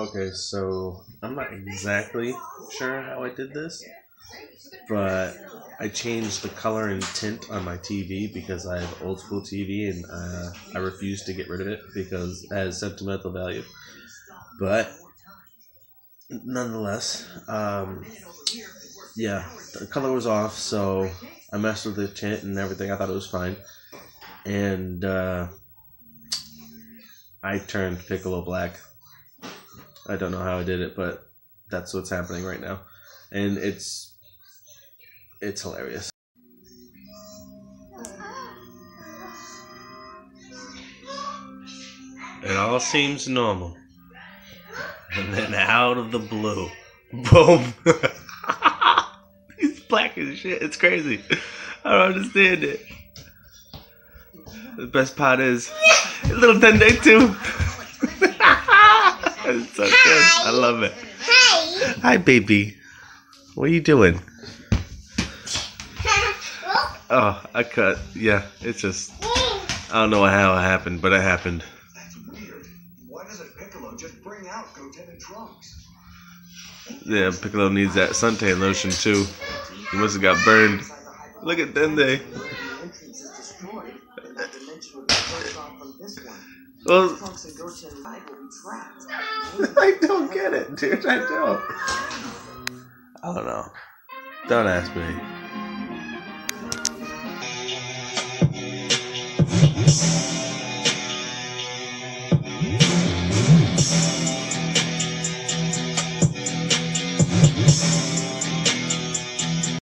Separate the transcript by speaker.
Speaker 1: Okay, so I'm not exactly sure how I did this, but I changed the color and tint on my TV because I have old school TV and uh, I refuse to get rid of it because it has sentimental value. But nonetheless, um, yeah, the color was off, so I messed with the tint and everything. I thought it was fine, and uh, I turned Piccolo black. I don't know how I did it, but that's what's happening right now, and it's it's hilarious. It all seems normal. And then out of the blue, boom. He's black as shit. It's crazy. I don't understand it. The best part is little Dende too. It's so good. I love it.
Speaker 2: Hi.
Speaker 1: Hi, baby. What are you doing? Oh, I cut. Yeah, it's just. I don't know how it happened, but it happened.
Speaker 3: That's weird. Why doesn't Piccolo just bring out Goten and Trunks?
Speaker 1: Yeah, Piccolo needs that suntan lotion too. He must have got burned. Look at Dende.
Speaker 3: The entrance is destroyed, and that dimension would be closed off from this one.
Speaker 1: Well,
Speaker 3: Trunks and Goten and will be trapped.
Speaker 1: I don't get it, dude. I don't. I don't know. Don't ask me.